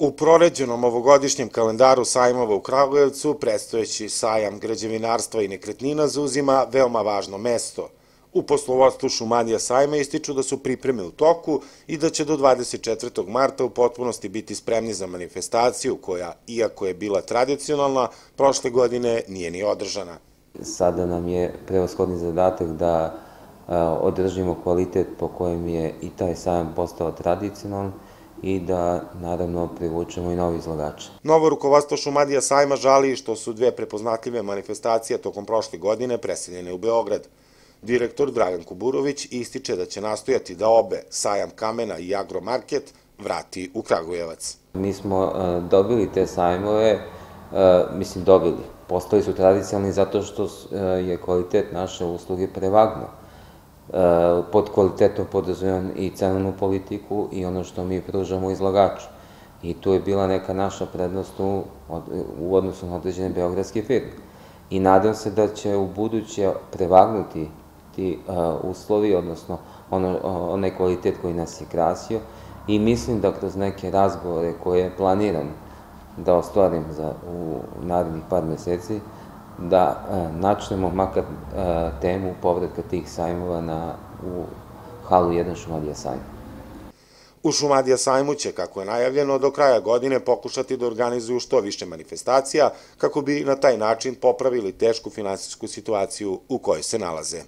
U proređenom ovogodišnjem kalendaru sajmova u Kragujevcu predstojeći sajam građevinarstva i nekretnina zauzima veoma važno mesto. U poslovodstvu Šumadija sajma ističu da su pripreme u toku i da će do 24. marta u potpunosti biti spremni za manifestaciju koja, iako je bila tradicionalna, prošle godine nije ni održana. Sada nam je prevashodni zadatak da održimo kvalitet po kojem je i taj sajam postao tradicionalan i da naravno privučemo i novi izlagače. Novo rukovodstvo Šumadija sajma žali što su dve prepoznatljive manifestacije tokom prošle godine preseljene u Beograd. Direktor Dragan Kuburović ističe da će nastojati da obe, sajam kamena i agromarket, vrati u Kragujevac. Mi smo dobili te sajmove, mislim dobili, postali su tradicionalni zato što je kvalitet naše usluge prevagno pod kvalitetom podrazumijem i cenovnu politiku i ono što mi pružamo izlagaču. I tu je bila neka naša prednost u, u odnosu na određene beogradske firme. I nadam se da će u buduće prevagnuti ti uslovi, odnosno ono, onaj kvalitet koji nas je krasio i mislim da kroz neke razgovore koje planiram da ostvarim za, u narednih par meseci, da e, načnemo makar e, temu povratka tih sajmova na, u halu 1 Šumadija sajma. U Šumadija sajmu će, kako je najavljeno, do kraja godine pokušati da organizuju što više manifestacija kako bi na taj način popravili tešku finansijsku situaciju u kojoj se nalaze.